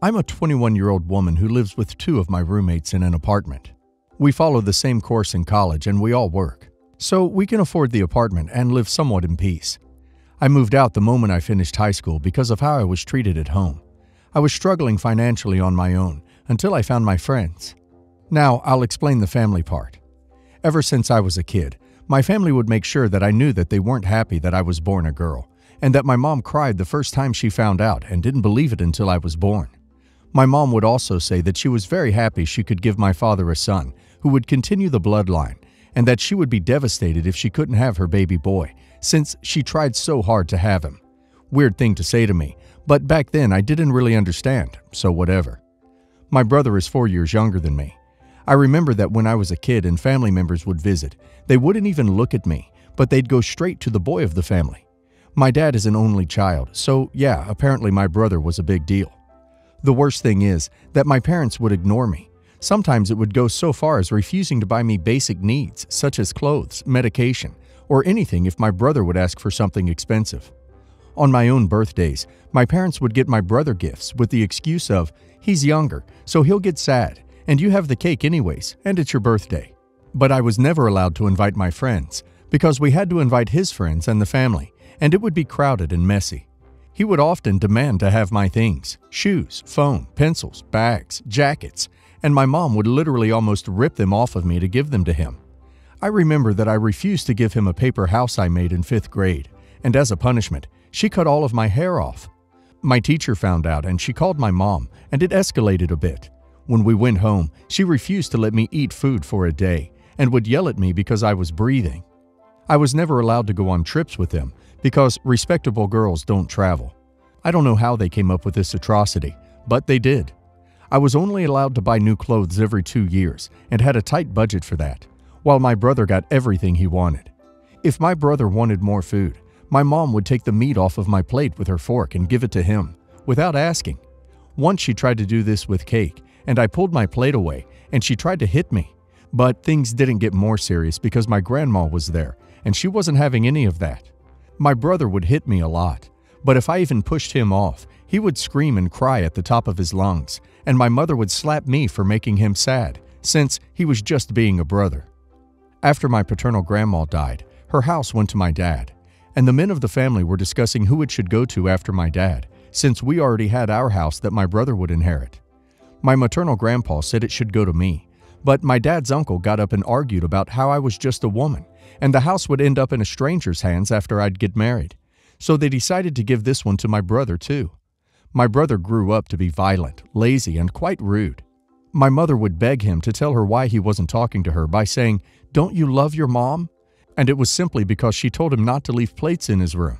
I'm a 21 year old woman who lives with two of my roommates in an apartment. We follow the same course in college and we all work, so we can afford the apartment and live somewhat in peace. I moved out the moment I finished high school because of how I was treated at home. I was struggling financially on my own until I found my friends. Now, I'll explain the family part. Ever since I was a kid, my family would make sure that I knew that they weren't happy that I was born a girl, and that my mom cried the first time she found out and didn't believe it until I was born. My mom would also say that she was very happy she could give my father a son who would continue the bloodline, and that she would be devastated if she couldn't have her baby boy, since she tried so hard to have him. Weird thing to say to me, but back then I didn't really understand, so whatever. My brother is four years younger than me. I remember that when I was a kid and family members would visit, they wouldn't even look at me, but they'd go straight to the boy of the family. My dad is an only child, so yeah, apparently my brother was a big deal. The worst thing is that my parents would ignore me. Sometimes it would go so far as refusing to buy me basic needs, such as clothes, medication, or anything if my brother would ask for something expensive. On my own birthdays, my parents would get my brother gifts with the excuse of, he's younger, so he'll get sad, and you have the cake anyways, and it's your birthday. But I was never allowed to invite my friends, because we had to invite his friends and the family, and it would be crowded and messy. He would often demand to have my things shoes, phone, pencils, bags, jackets, and my mom would literally almost rip them off of me to give them to him. I remember that I refused to give him a paper house I made in fifth grade, and as a punishment, she cut all of my hair off. My teacher found out and she called my mom, and it escalated a bit. When we went home, she refused to let me eat food for a day and would yell at me because I was breathing. I was never allowed to go on trips with them because respectable girls don't travel. I don't know how they came up with this atrocity, but they did. I was only allowed to buy new clothes every two years and had a tight budget for that, while my brother got everything he wanted. If my brother wanted more food, my mom would take the meat off of my plate with her fork and give it to him, without asking. Once she tried to do this with cake, and I pulled my plate away, and she tried to hit me. But things didn't get more serious because my grandma was there, and she wasn't having any of that. My brother would hit me a lot, but if I even pushed him off, he would scream and cry at the top of his lungs, and my mother would slap me for making him sad, since he was just being a brother. After my paternal grandma died, her house went to my dad, and the men of the family were discussing who it should go to after my dad, since we already had our house that my brother would inherit. My maternal grandpa said it should go to me, but my dad's uncle got up and argued about how I was just a woman, and the house would end up in a stranger's hands after I'd get married. So they decided to give this one to my brother too. My brother grew up to be violent, lazy, and quite rude. My mother would beg him to tell her why he wasn't talking to her by saying, Don't you love your mom? And it was simply because she told him not to leave plates in his room.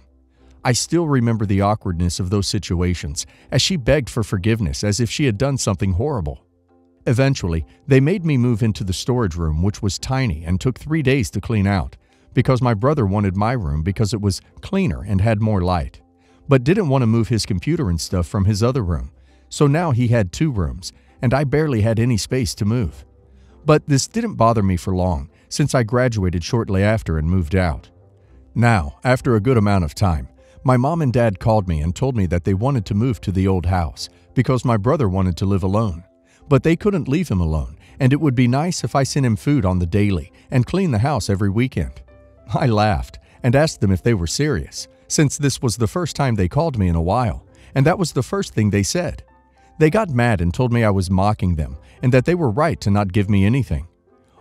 I still remember the awkwardness of those situations, as she begged for forgiveness as if she had done something horrible. Eventually, they made me move into the storage room, which was tiny and took three days to clean out, because my brother wanted my room because it was cleaner and had more light, but didn't want to move his computer and stuff from his other room. So now he had two rooms, and I barely had any space to move. But this didn't bother me for long, since I graduated shortly after and moved out. Now, after a good amount of time, my mom and dad called me and told me that they wanted to move to the old house because my brother wanted to live alone. But they couldn't leave him alone, and it would be nice if I sent him food on the daily and clean the house every weekend. I laughed and asked them if they were serious, since this was the first time they called me in a while, and that was the first thing they said. They got mad and told me I was mocking them and that they were right to not give me anything.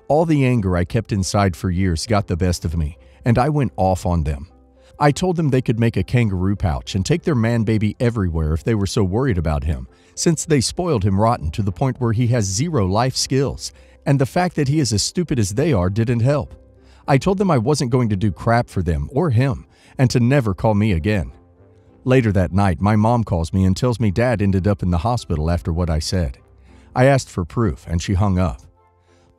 All the anger I kept inside for years got the best of me, and I went off on them. I told them they could make a kangaroo pouch and take their man baby everywhere if they were so worried about him, since they spoiled him rotten to the point where he has zero life skills, and the fact that he is as stupid as they are didn't help. I told them I wasn't going to do crap for them or him, and to never call me again. Later that night, my mom calls me and tells me dad ended up in the hospital after what I said. I asked for proof, and she hung up.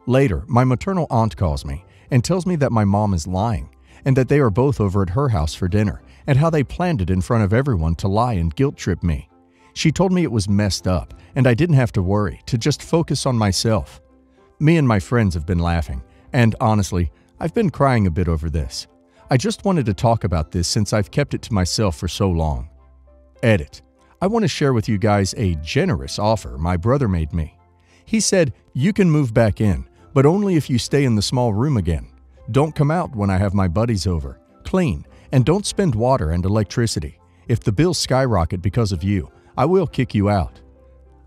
Later, my maternal aunt calls me and tells me that my mom is lying and that they are both over at her house for dinner, and how they planned it in front of everyone to lie and guilt trip me. She told me it was messed up, and I didn't have to worry, to just focus on myself. Me and my friends have been laughing, and honestly, I've been crying a bit over this. I just wanted to talk about this since I've kept it to myself for so long. Edit. I want to share with you guys a generous offer my brother made me. He said, You can move back in, but only if you stay in the small room again. Don't come out when I have my buddies over. Clean, and don't spend water and electricity. If the bills skyrocket because of you, I will kick you out.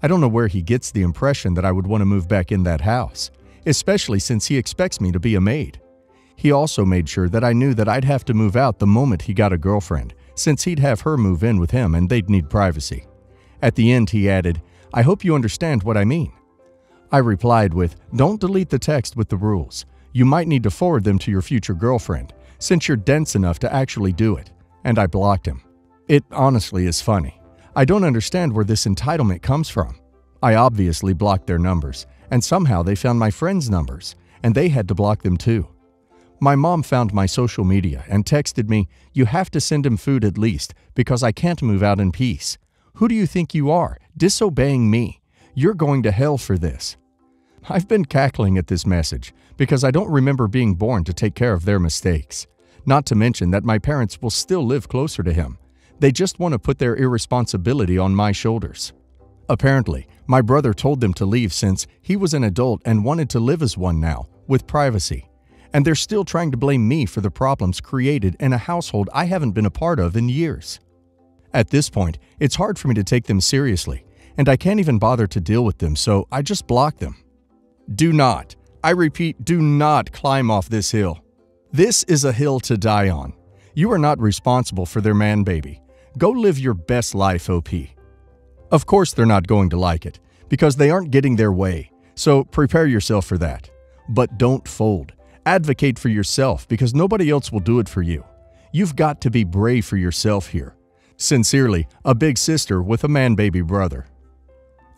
I don't know where he gets the impression that I would want to move back in that house, especially since he expects me to be a maid. He also made sure that I knew that I'd have to move out the moment he got a girlfriend, since he'd have her move in with him and they'd need privacy. At the end, he added, I hope you understand what I mean. I replied with, Don't delete the text with the rules. You might need to forward them to your future girlfriend, since you're dense enough to actually do it. And I blocked him. It honestly is funny. I don't understand where this entitlement comes from. I obviously blocked their numbers, and somehow they found my friends' numbers, and they had to block them too. My mom found my social media and texted me, You have to send him food at least, because I can't move out in peace. Who do you think you are, disobeying me? You're going to hell for this. I've been cackling at this message because I don't remember being born to take care of their mistakes. Not to mention that my parents will still live closer to him. They just want to put their irresponsibility on my shoulders. Apparently, my brother told them to leave since he was an adult and wanted to live as one now, with privacy and they're still trying to blame me for the problems created in a household I haven't been a part of in years. At this point, it's hard for me to take them seriously, and I can't even bother to deal with them, so I just block them. Do not, I repeat, do not climb off this hill. This is a hill to die on. You are not responsible for their man baby. Go live your best life, OP. Of course, they're not going to like it, because they aren't getting their way, so prepare yourself for that. But don't fold. Advocate for yourself because nobody else will do it for you. You've got to be brave for yourself here. Sincerely, a big sister with a man baby brother.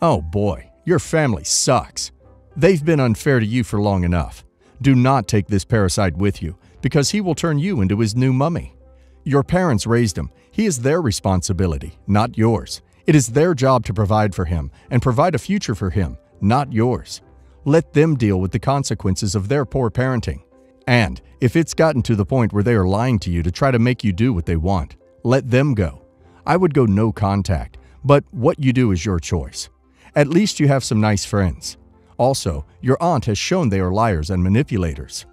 Oh boy, your family sucks. They've been unfair to you for long enough. Do not take this parasite with you because he will turn you into his new mummy. Your parents raised him. He is their responsibility, not yours. It is their job to provide for him and provide a future for him, not yours. Let them deal with the consequences of their poor parenting. And if it's gotten to the point where they are lying to you to try to make you do what they want, let them go. I would go no contact, but what you do is your choice. At least you have some nice friends. Also, your aunt has shown they are liars and manipulators.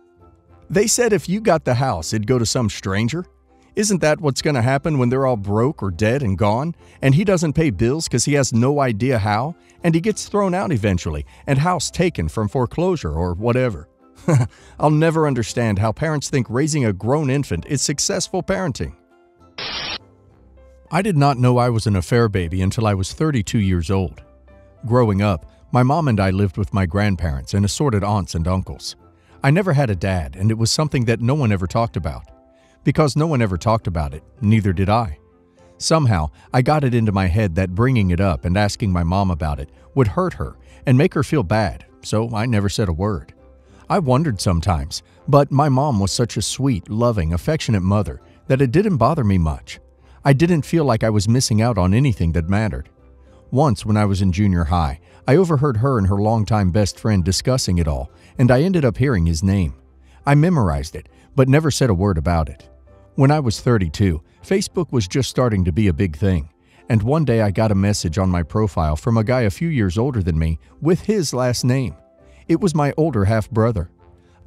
They said if you got the house, it'd go to some stranger. Isn't that what's going to happen when they're all broke or dead and gone, and he doesn't pay bills because he has no idea how, and he gets thrown out eventually, and house taken from foreclosure or whatever? I'll never understand how parents think raising a grown infant is successful parenting. I did not know I was an affair baby until I was 32 years old. Growing up, my mom and I lived with my grandparents and assorted aunts and uncles. I never had a dad, and it was something that no one ever talked about. Because no one ever talked about it, neither did I. Somehow, I got it into my head that bringing it up and asking my mom about it would hurt her and make her feel bad, so I never said a word. I wondered sometimes, but my mom was such a sweet, loving, affectionate mother that it didn't bother me much. I didn't feel like I was missing out on anything that mattered. Once, when I was in junior high, I overheard her and her longtime best friend discussing it all, and I ended up hearing his name. I memorized it, but never said a word about it. When I was 32, Facebook was just starting to be a big thing, and one day I got a message on my profile from a guy a few years older than me with his last name. It was my older half brother.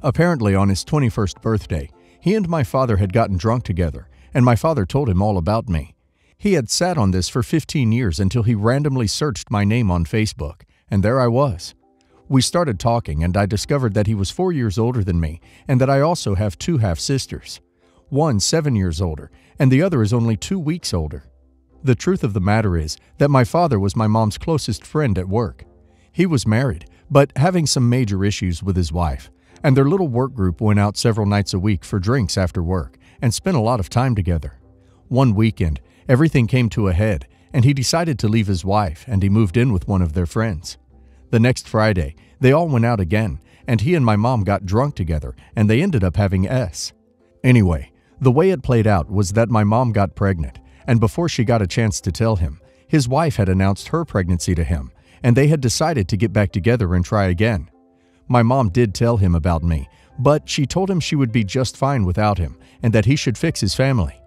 Apparently, on his 21st birthday, he and my father had gotten drunk together, and my father told him all about me. He had sat on this for 15 years until he randomly searched my name on Facebook, and there I was. We started talking, and I discovered that he was four years older than me and that I also have two half sisters one seven years older, and the other is only two weeks older. The truth of the matter is that my father was my mom's closest friend at work. He was married, but having some major issues with his wife, and their little work group went out several nights a week for drinks after work and spent a lot of time together. One weekend, everything came to a head, and he decided to leave his wife and he moved in with one of their friends. The next Friday, they all went out again, and he and my mom got drunk together, and they ended up having S. Anyway, the way it played out was that my mom got pregnant, and before she got a chance to tell him, his wife had announced her pregnancy to him, and they had decided to get back together and try again. My mom did tell him about me, but she told him she would be just fine without him and that he should fix his family.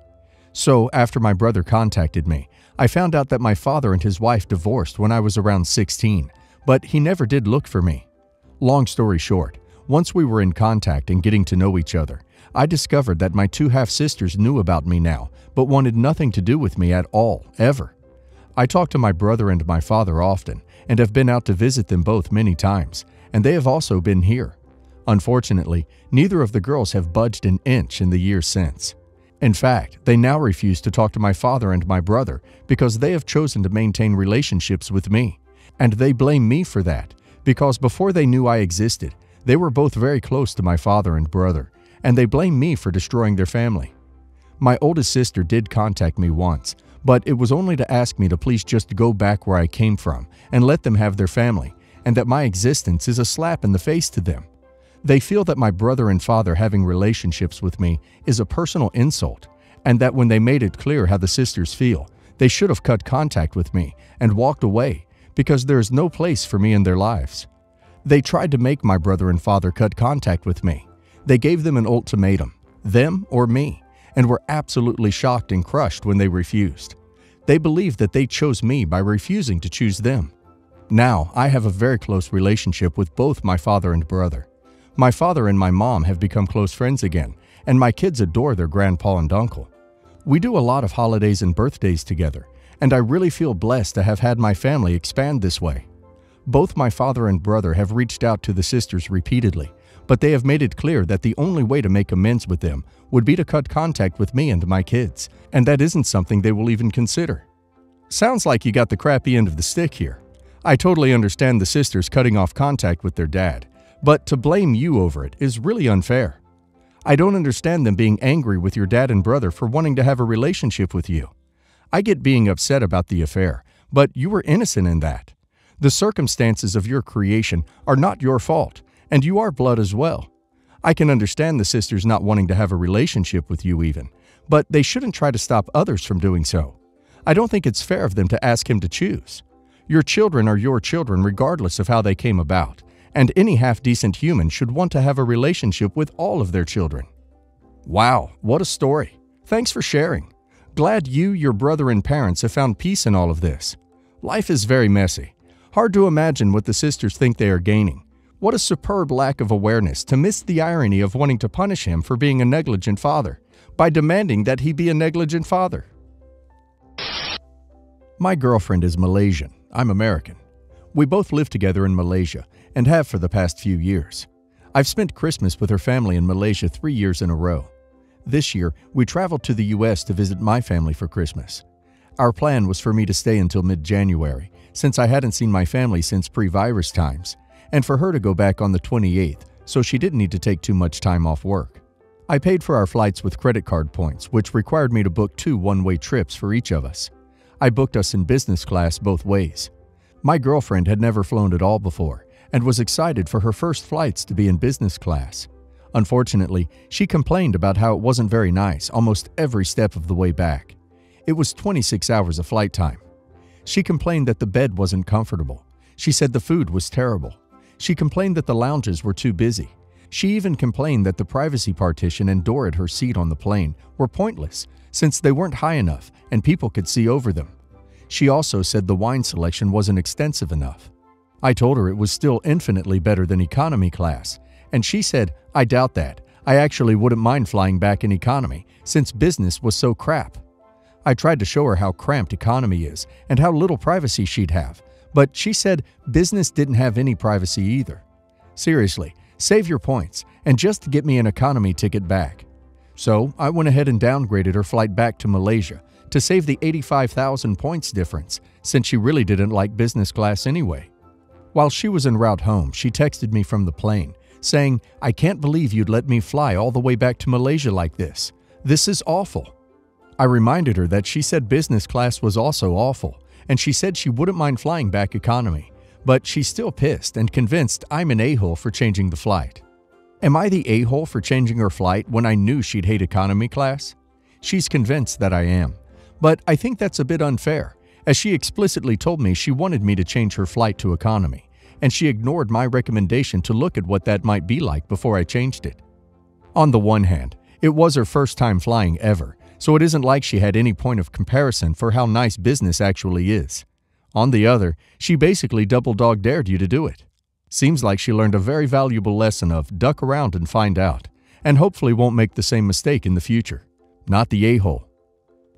So, after my brother contacted me, I found out that my father and his wife divorced when I was around 16, but he never did look for me. Long story short, once we were in contact and getting to know each other, I discovered that my two half sisters knew about me now, but wanted nothing to do with me at all, ever. I talk to my brother and my father often, and have been out to visit them both many times, and they have also been here. Unfortunately, neither of the girls have budged an inch in the years since. In fact, they now refuse to talk to my father and my brother because they have chosen to maintain relationships with me. And they blame me for that, because before they knew I existed, they were both very close to my father and brother, and they blame me for destroying their family. My oldest sister did contact me once, but it was only to ask me to please just go back where I came from and let them have their family, and that my existence is a slap in the face to them. They feel that my brother and father having relationships with me is a personal insult, and that when they made it clear how the sisters feel, they should have cut contact with me and walked away because there is no place for me in their lives. They tried to make my brother and father cut contact with me. They gave them an ultimatum them or me and were absolutely shocked and crushed when they refused. They believed that they chose me by refusing to choose them. Now, I have a very close relationship with both my father and brother. My father and my mom have become close friends again, and my kids adore their grandpa and uncle. We do a lot of holidays and birthdays together, and I really feel blessed to have had my family expand this way. Both my father and brother have reached out to the sisters repeatedly, but they have made it clear that the only way to make amends with them would be to cut contact with me and my kids, and that isn't something they will even consider. Sounds like you got the crappy end of the stick here. I totally understand the sisters cutting off contact with their dad, but to blame you over it is really unfair. I don't understand them being angry with your dad and brother for wanting to have a relationship with you. I get being upset about the affair, but you were innocent in that. The circumstances of your creation are not your fault, and you are blood as well. I can understand the sisters not wanting to have a relationship with you, even, but they shouldn't try to stop others from doing so. I don't think it's fair of them to ask him to choose. Your children are your children regardless of how they came about, and any half decent human should want to have a relationship with all of their children. Wow, what a story! Thanks for sharing. Glad you, your brother, and parents have found peace in all of this. Life is very messy. Hard to imagine what the sisters think they are gaining. What a superb lack of awareness to miss the irony of wanting to punish him for being a negligent father by demanding that he be a negligent father. My girlfriend is Malaysian. I'm American. We both live together in Malaysia and have for the past few years. I've spent Christmas with her family in Malaysia three years in a row. This year, we traveled to the US to visit my family for Christmas. Our plan was for me to stay until mid January, since I hadn't seen my family since pre virus times, and for her to go back on the 28th, so she didn't need to take too much time off work. I paid for our flights with credit card points, which required me to book two one way trips for each of us. I booked us in business class both ways. My girlfriend had never flown at all before and was excited for her first flights to be in business class. Unfortunately, she complained about how it wasn't very nice almost every step of the way back. It was 26 hours of flight time. She complained that the bed wasn't comfortable. She said the food was terrible. She complained that the lounges were too busy. She even complained that the privacy partition and door at her seat on the plane were pointless since they weren't high enough and people could see over them. She also said the wine selection wasn't extensive enough. I told her it was still infinitely better than economy class, and she said, I doubt that. I actually wouldn't mind flying back in economy, since business was so crap. I tried to show her how cramped economy is and how little privacy she'd have, but she said business didn't have any privacy either. Seriously, save your points and just get me an economy ticket back. So I went ahead and downgraded her flight back to Malaysia to save the 85,000 points difference, since she really didn't like business class anyway. While she was en route home, she texted me from the plane, saying, I can't believe you'd let me fly all the way back to Malaysia like this. This is awful. I reminded her that she said business class was also awful, and she said she wouldn't mind flying back economy, but she's still pissed and convinced I'm an a hole for changing the flight. Am I the a hole for changing her flight when I knew she'd hate economy class? She's convinced that I am, but I think that's a bit unfair, as she explicitly told me she wanted me to change her flight to economy, and she ignored my recommendation to look at what that might be like before I changed it. On the one hand, it was her first time flying ever, so it isn't like she had any point of comparison for how nice business actually is. On the other, she basically double dog dared you to do it. Seems like she learned a very valuable lesson of duck around and find out, and hopefully won't make the same mistake in the future. Not the a hole.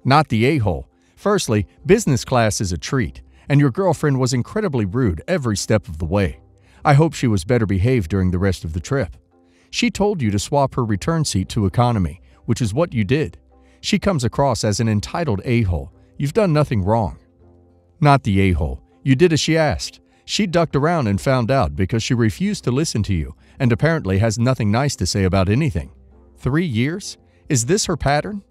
Not the a hole. Firstly, business class is a treat, and your girlfriend was incredibly rude every step of the way. I hope she was better behaved during the rest of the trip. She told you to swap her return seat to economy, which is what you did. She comes across as an entitled a hole. You've done nothing wrong. Not the a hole. You did as she asked. She ducked around and found out because she refused to listen to you and apparently has nothing nice to say about anything. Three years? Is this her pattern?